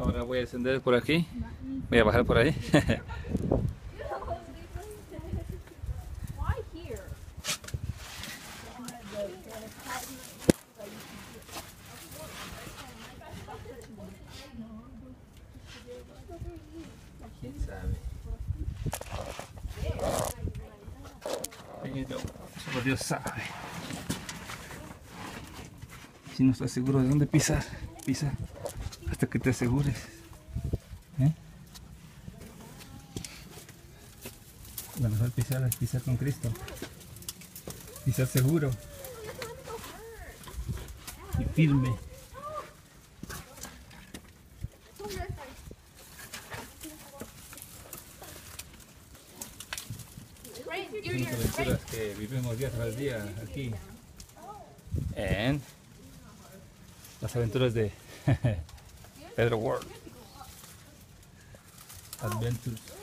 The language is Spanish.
Ahora voy a descender por aquí. Voy a bajar por ahí. ¿Quién sabe? Dios sabe. Si no estás seguro de dónde pisar, pisa hasta que te asegures. ¿Eh? Lo mejor pisar es pisar con Cristo. Pisar seguro. Y firme. Son las aventuras que vivimos día tras día aquí en las aventuras de It'll work. I've been through.